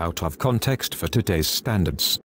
out of context for today's standards.